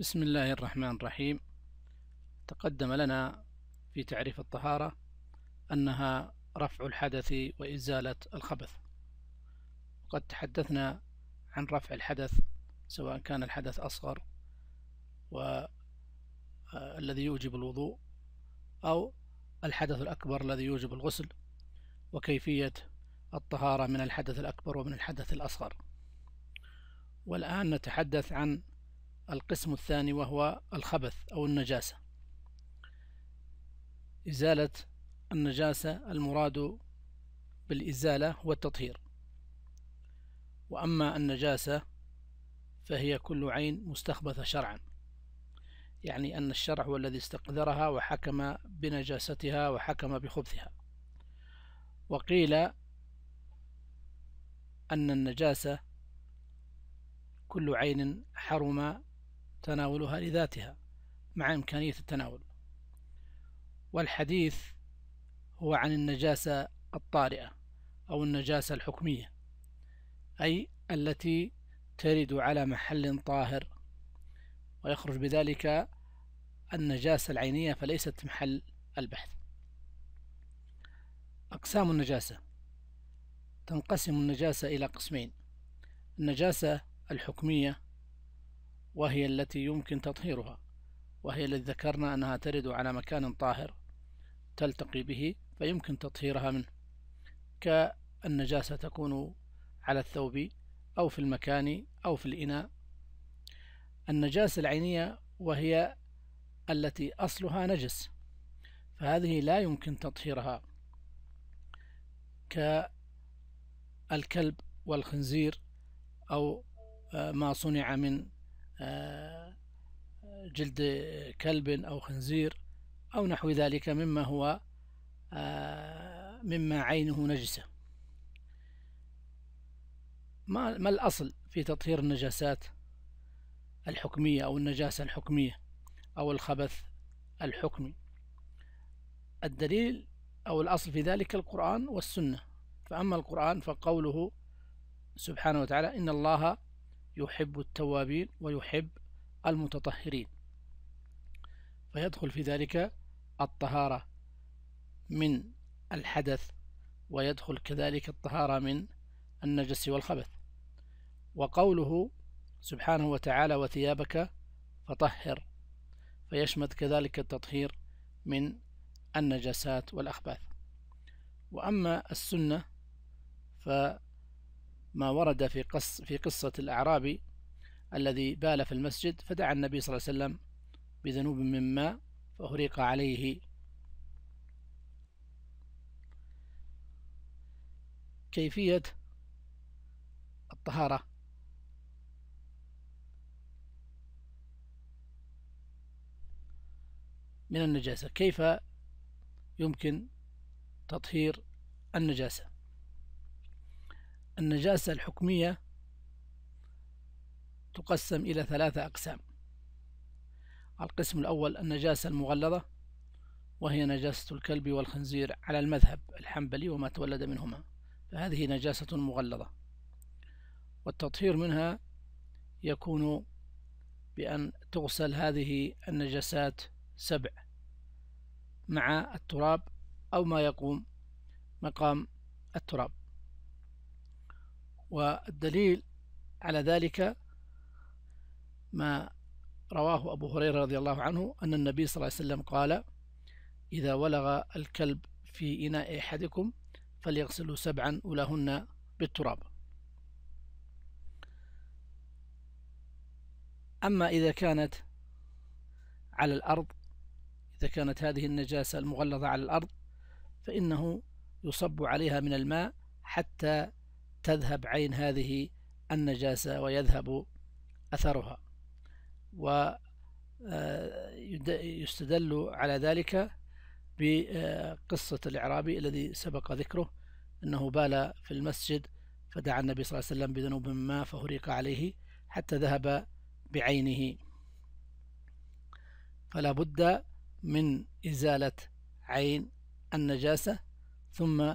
بسم الله الرحمن الرحيم. تقدم لنا في تعريف الطهارة أنها رفع الحدث وإزالة الخبث. وقد تحدثنا عن رفع الحدث سواء كان الحدث أصغر والذي يوجب الوضوء أو الحدث الأكبر الذي يوجب الغسل وكيفية الطهارة من الحدث الأكبر ومن الحدث الأصغر. والآن نتحدث عن القسم الثاني وهو الخبث أو النجاسة. إزالة النجاسة المراد بالإزالة هو التطهير. وأما النجاسة فهي كل عين مستخبثة شرعا يعني أن الشرع هو الذي استقذرها وحكم بنجاستها وحكم بخبثها. وقيل أن النجاسة كل عين حرم تناولها لذاتها مع إمكانية التناول. والحديث هو عن النجاسة الطارئة أو النجاسة الحكمية أي التي ترد على محل طاهر ويخرج بذلك النجاسة العينية فليست محل البحث. أقسام النجاسة تنقسم النجاسة إلى قسمين النجاسة الحكمية وهي التي يمكن تطهيرها وهي التي ذكرنا أنها ترد على مكان طاهر تلتقي به فيمكن تطهيرها منه. كالنجاسة تكون على الثوب أو في المكان أو في الإناء. النجاسة العينية وهي التي أصلها نجس فهذه لا يمكن تطهيرها. كالكلب والخنزير أو ما صنع من آه، جلد كلب أو خنزير أو نحو ذلك مما هو آه، مما عينه نجسة. ما, ما الأصل في تطهير النجاسات الحكمية أو النجاسة الحكمية أو الخبث الحكمي؟ الدليل أو الأصل في ذلك القرآن والسنة. فأما القرآن فقوله سبحانه وتعالى إن الله يحب التوابين ويحب المتطهرين. فيدخل في ذلك الطهارة من الحدث ويدخل كذلك الطهارة من النجس والخبث. وقوله سبحانه وتعالى وثيابك فطهر فيشمل كذلك التطهير من النجاسات والأخباث. وأما السنة فالسنة ما ورد في قص في قصة الأعرابي الذي بال في المسجد فدعا النبي صلى الله عليه وسلم بذنوب من ماء فأهريق عليه. كيفية الطهارة؟ من النجاسة. كيف يمكن تطهير النجاسة؟ النجاسة الحكمية تقسم إلى ثلاثة أقسام. القسم الأول النجاسة المغلظة وهي نجاسة الكلب والخنزير على المذهب الحنبلي وما تولد منهما. فهذه نجاسة مغلظة. والتطهير منها يكون بأن تغسل هذه النجاسات سبع مع التراب أو ما يقوم مقام التراب. والدليل على ذلك ما رواه أبو هريرة رضي الله عنه أن النبي صلى الله عليه وسلم قال إذا ولغ الكلب في إناء أحدكم فليغسلوا سبعا أولهن بالتراب. أما إذا كانت على الأرض إذا كانت هذه النجاسة المغلظة على الأرض فإنه يصب عليها من الماء حتى تذهب عين هذه النجاسة ويذهب أثرها. ويستدل آه، على ذلك بقصة الإعرابي الذي سبق ذكره أنه بال في المسجد فدعا النبي صلى الله عليه وسلم بذنوب ما فهريق عليه حتى ذهب بعينه. فلا بد من إزالة عين النجاسة ثم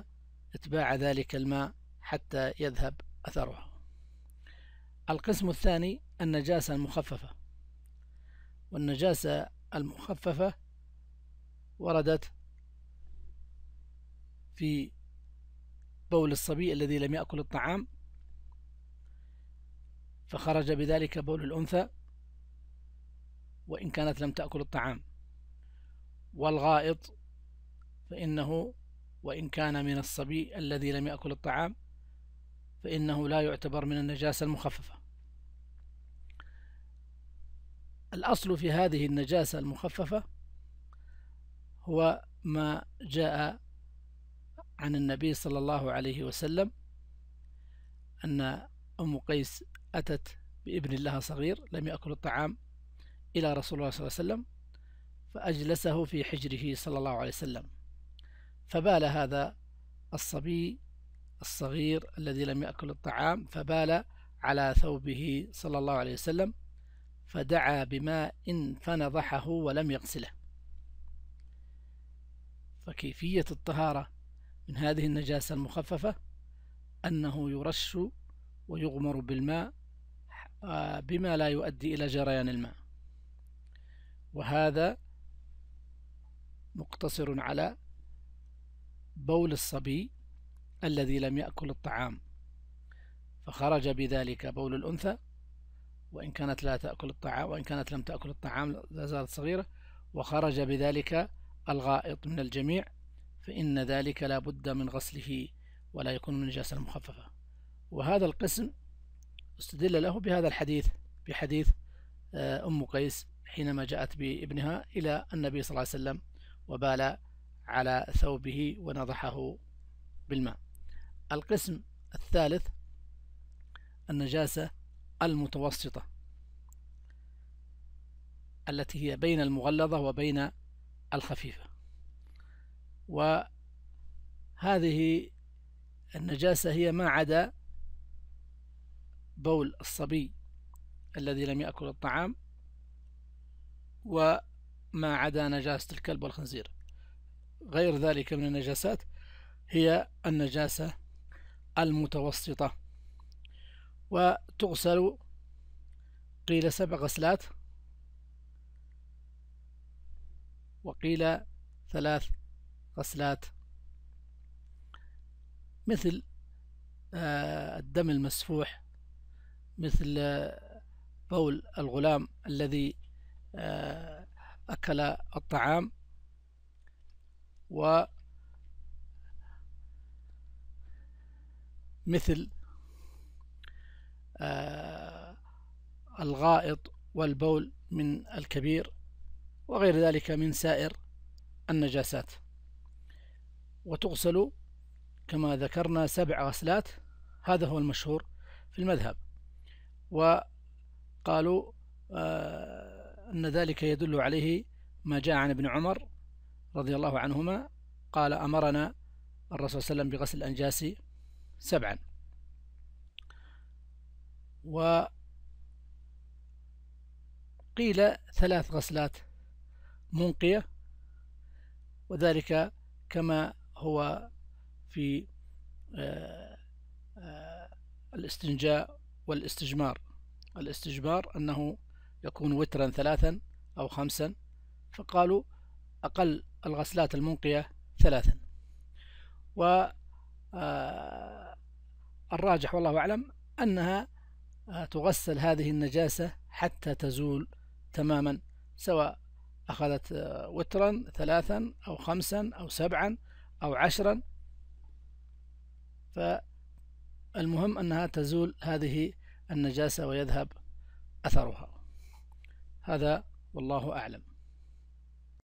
إتباع ذلك الماء. حتى يذهب أثرها. القسم الثاني النجاسة المخففة. والنجاسة المخففة وردت في بول الصبي الذي لم يأكل الطعام فخرج بذلك بول الأنثى وإن كانت لم تأكل الطعام. والغائط فإنه وإن كان من الصبي الذي لم يأكل الطعام فإنه لا يعتبر من النجاسة المخففة. الأصل في هذه النجاسة المخففة هو ما جاء عن النبي صلى الله عليه وسلم أن أم قيس أتت بابن لها صغير لم يأكل الطعام إلى رسول الله صلى الله عليه وسلم فأجلسه في حجره صلى الله عليه وسلم. فبال هذا الصبي الصغير الذي لم يأكل الطعام فبال على ثوبه صلى الله عليه وسلم فدعا بماء فنضحه ولم يغسله. فكيفية الطهارة من هذه النجاسة المخففة؟ أنه يرش ويغمر بالماء آه، بما لا يؤدي إلى جريان الماء. وهذا مقتصر على بول الصبي الذي لم يأكل الطعام فخرج بذلك بول الأنثى وإن كانت لا تأكل الطعام وإن كانت لم تأكل الطعام لا زالت صغيرة وخرج بذلك الغائط من الجميع فإن ذلك لا بد من غسله ولا يكون من نجاسة مخففة. وهذا القسم استدل له بهذا الحديث بحديث آه، أم قيس حينما جاءت بابنها إلى النبي صلى الله عليه وسلم وبال على ثوبه ونضحه بالماء. القسم الثالث النجاسة المتوسطة التي هي بين المغلظة وبين الخفيفة. وهذه النجاسة هي ما عدا بول الصبي الذي لم يأكل الطعام وما عدا نجاسة الكلب والخنزير. غير ذلك من النجاسات هي النجاسة المتوسطة. وتغسل قيل سبع غسلات وقيل ثلاث غسلات. مثل آه، الدم المسفوح مثل آه، بول الغلام الذي آه، أكل الطعام و مثل الغائط والبول من الكبير وغير ذلك من سائر النجاسات. وتغسل كما ذكرنا سبع غسلات هذا هو المشهور في المذهب. وقالوا آه، أن ذلك يدل عليه ما جاء عن ابن عمر رضي الله عنهما. قال أمرنا الرسول صلى الله عليه وسلم بغسل الأنجاس سبعا. وقيل ثلاث غسلات منقية وذلك كما هو في آه، آه، الاستنجاء والاستجمار. الاستجمار أنه يكون وترا ثلاثا أو خمسا فقالوا أقل الغسلات المنقية ثلاثا. والراجح آه، والله أعلم أنها تغسل هذه النجاسة حتى تزول تماما سواء أخذت وترا ثلاثا أو خمسا أو سبعا أو عشرا. فالمهم أنها تزول هذه النجاسة ويذهب أثرها. هذا والله أعلم.